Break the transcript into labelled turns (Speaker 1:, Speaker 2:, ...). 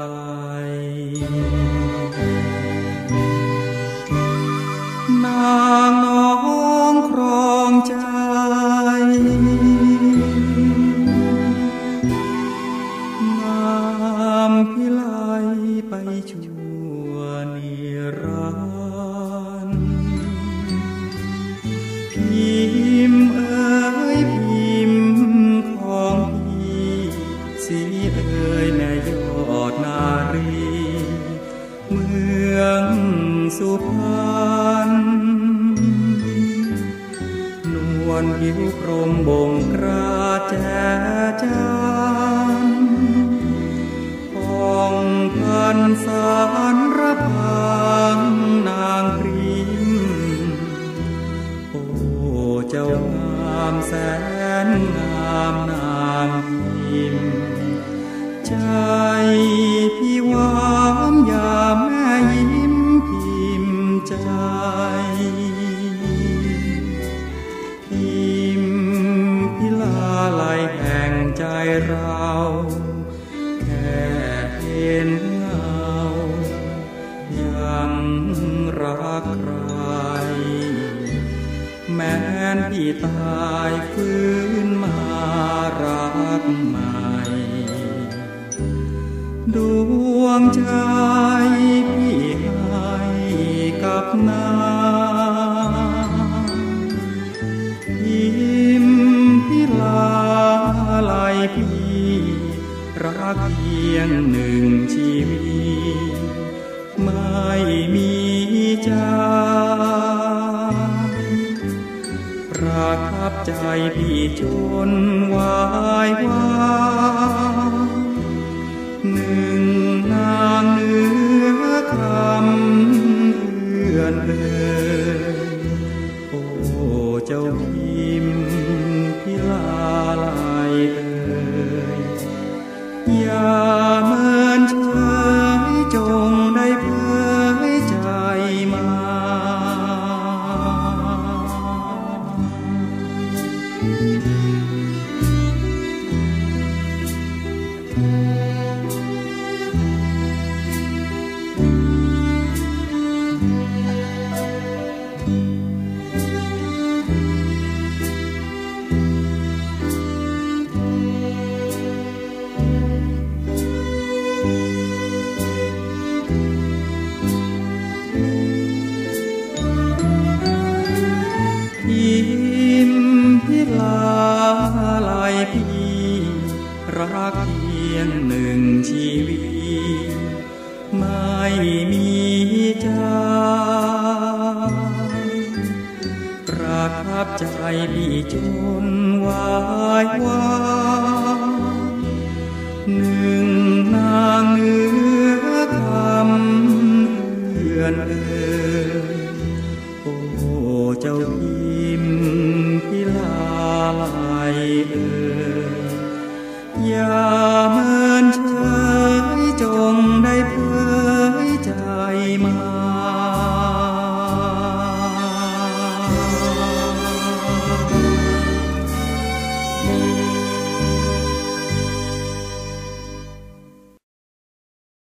Speaker 1: ลัยนางน้องครองใจ งามพิไลไปชู รี เมืองสุพรรณนวลผิวพรมบ่งกราแจจานผ่องพันสารพังนางริมโอ้เจ้างามแสนงามนางพิมใจพี่ เราแค่เห็นเงายังรักใคร แม้นพี่ตายฟื้นมารักใหม่ ดวงใจพี่ให้กับนา ประทับใจพี่จนวายวางหนึ่ง ไม่มีใจประทับใจพี่จนวายวา เผยใจมา